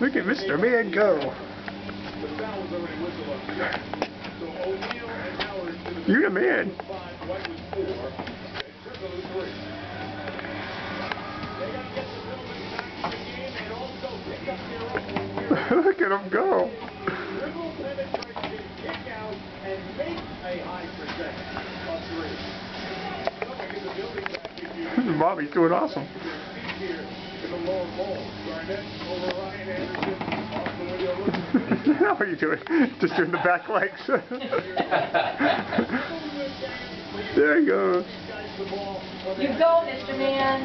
Look at Mr. Man go. You the man. Look at him go. Bobby's doing awesome. Here in the lower bowl. Garnett over Ryan Anderson, off the window. How are you doing? Just doing the back legs. there you go. You go, Mr. Man.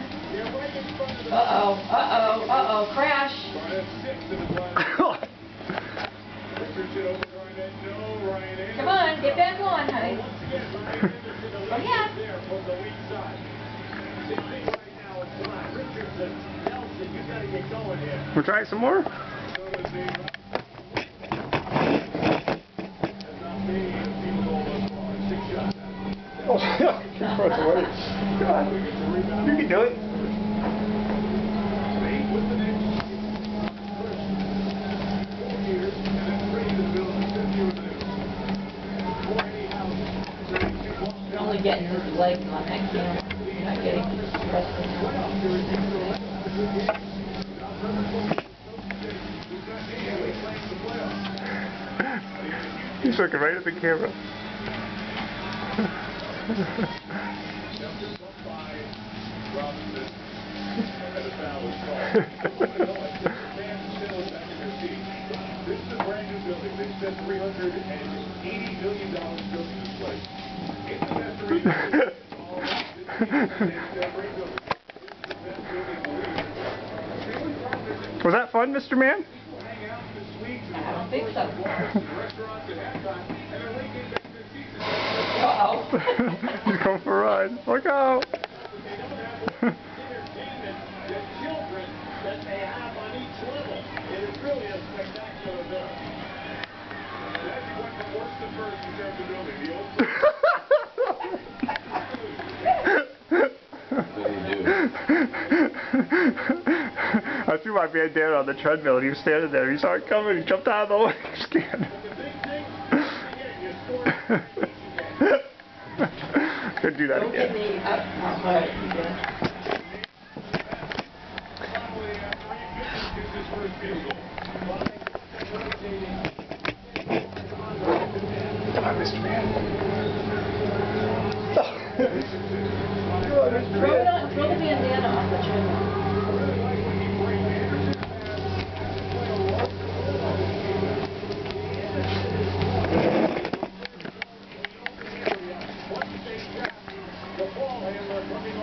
Uh-oh, uh-oh, uh-oh, crash. Come on, get back on, honey. Oh, yeah. We'll try some more? Oh, yeah. Too far away. God. You can do it. You're only getting his legs on that camera. You're not getting the rest of him. He's looking right at the camera. This is a brand new building. They spent three hundred and eighty million dollars building this place. It's the best building. Was that fun, Mr. Man? Think so. Uh-oh. He's going for a ride. Look out. They don't have the entertainment that children that they have on each level. It is really a spectacular building. That's what the worst of first in terms of building. The old I threw my down on the treadmill and he was standing there. He saw it coming. He jumped out of the way. Scared. Could do that Don't again. me up. All right, you. Come on, Mr. Man. Throw it on, throw the bandana on the treadmill. The ball handler coming off the screen. And Glenn Robinson three. There you go. They give them a chance